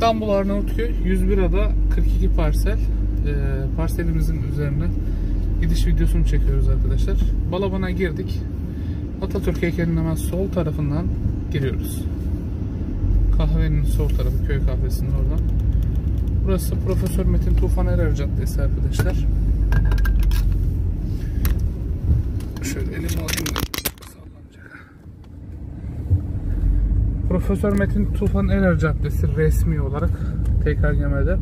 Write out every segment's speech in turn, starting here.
İstanbul Arnavutköy 101 ada 42 parsel. Ee, parselimizin üzerine gidiş videosunu çekiyoruz arkadaşlar. Balaban'a girdik. Atatürk heykelinin hemen sol tarafından giriyoruz. Kahvenin sol tarafı köy kahvesinin oradan. Burası Profesör Metin Tufan Erer Caddesi arkadaşlar. Şöyle elimi alayım da sallanacak. Profesör Metin Tufan Erer Caddesi resmi olarak TKGM'de.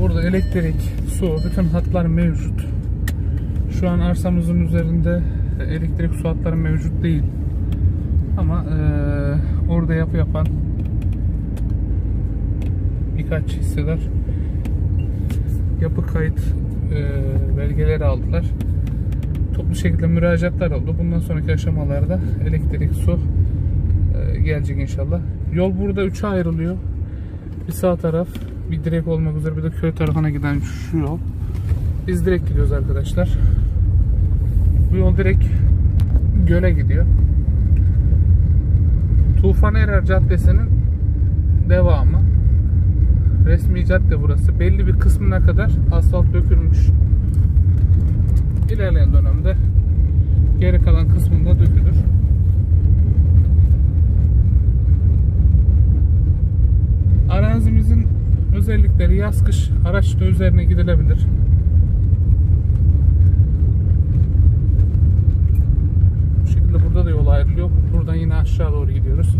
Burada elektrik, su, bütün hatlar mevcut. Şu an arsamızın üzerinde elektrik su hatları mevcut değil. Ama e, orada yapı yapan birkaç hisseler yapı kayıt e, belgeleri aldılar. Toplu şekilde müracaatlar oldu. Bundan sonraki aşamalarda elektrik, su e, gelecek inşallah. Yol burada üçe ayrılıyor. Bir sağ taraf, bir direk olmak üzere bir de köy tarafına giden şu yol. Biz direkt gidiyoruz arkadaşlar. Bu yol direkt göle gidiyor. Tufan Erer Caddesi'nin devamı. Resmi cadde burası. Belli bir kısmına kadar asfalt dökülmüş. İlerleyen dönemde geri kalan kısmında dökülür. Arazimizin özellikleri yaz kış araçla üzerine gidilebilir. Bu şekilde burada da yol ayrılıyor. Buradan yine aşağı doğru gidiyoruz.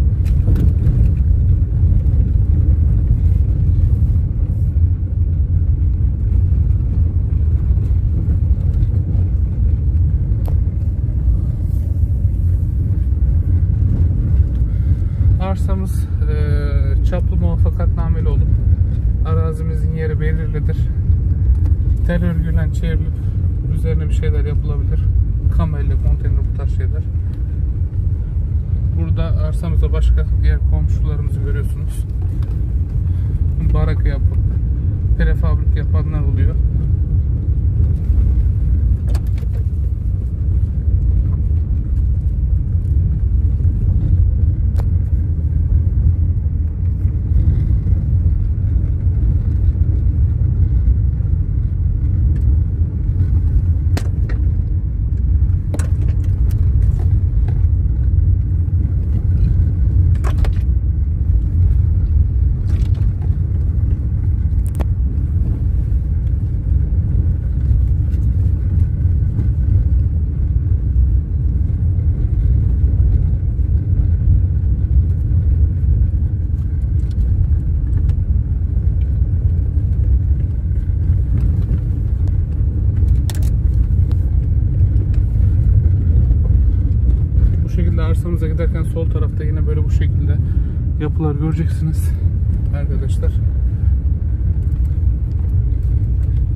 arsamız e, çaplı muvaffakatnameli olup arazimizin yeri belirlidir. Tel örgüyle çevrilip üzerine bir şeyler yapılabilir. Kamerayla, konteyner bu tarz şeyler. Burada arsamızda başka diğer komşularımızı görüyorsunuz. Baraka yapıp prefabrik yapanlar oluyor. Bu şekilde arsamıza giderken sol tarafta yine böyle bu şekilde yapılar göreceksiniz arkadaşlar.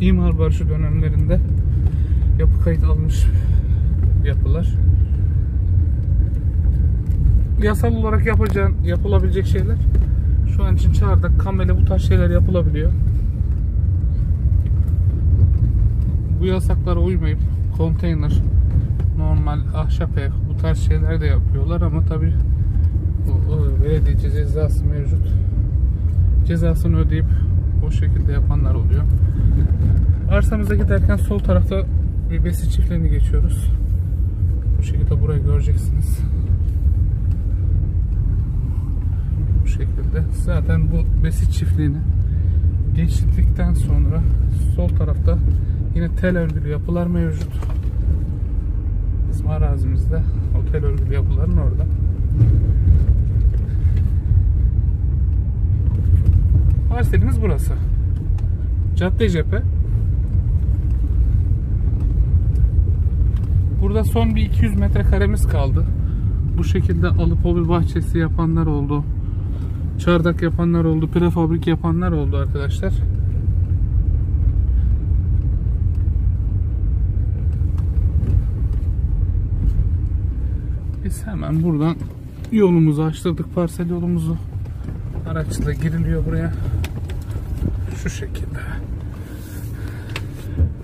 İmar barışı dönemlerinde yapı kayıt almış yapılar. Yasal olarak yapacağın, yapılabilecek şeyler şu an için çağırdak, kamele bu tarz şeyler yapılabiliyor. Bu yasaklara uymayıp konteyner, normal ahşap ev bu tarz şeyler de yapıyorlar ama tabi belediye cezası mevcut. Cezasını ödeyip o şekilde yapanlar oluyor. Arsamıza giderken sol tarafta bir besi çiftliğini geçiyoruz. Bu şekilde burayı göreceksiniz. Bu şekilde. Zaten bu besi çiftliğini geçtikten sonra sol tarafta yine tel örgülü yapılar mevcut. Bizim arazimizde otel örgülü yapıların orada. Parselimiz burası. Cadde cephe. Burada son bir 200 metrekaremiz kaldı. Bu şekilde alıp hobi bahçesi yapanlar oldu. Çardak yapanlar oldu. Prefabrik yapanlar oldu arkadaşlar. Biz hemen buradan yolumuzu açtırdık. Parsel yolumuzu. Araçla giriliyor buraya. Şu şekilde.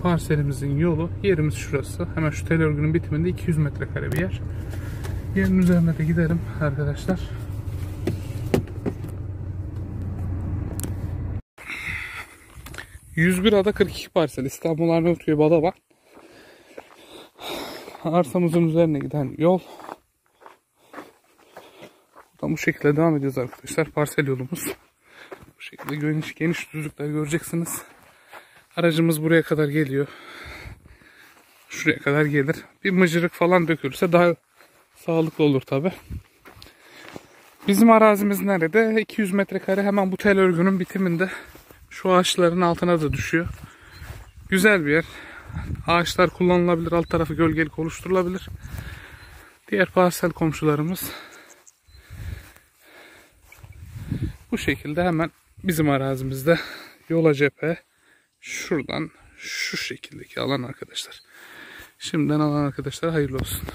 Parselimizin yolu. Yerimiz şurası. Hemen şu tel örgünün bitiminde 200 metrekare bir yer. Yerin üzerine de gidelim arkadaşlar. ...101 ada 42 parsel İstanbul Arnavutköy Balaban. Arsamızın üzerine giden yol. Buradan bu şekilde devam ediyoruz arkadaşlar. Parsel yolumuz. Bu şekilde geniş, geniş düzlükler göreceksiniz. Aracımız buraya kadar geliyor. Şuraya kadar gelir. Bir mıcırık falan dökülürse daha sağlıklı olur tabi. Bizim arazimiz nerede? 200 metrekare hemen bu tel örgünün bitiminde. Şu ağaçların altına da düşüyor. Güzel bir yer. Ağaçlar kullanılabilir. Alt tarafı gölgelik oluşturulabilir. Diğer parsel komşularımız bu şekilde hemen bizim arazimizde yola cephe şuradan şu şekildeki alan arkadaşlar. Şimdiden alan arkadaşlar hayırlı olsun.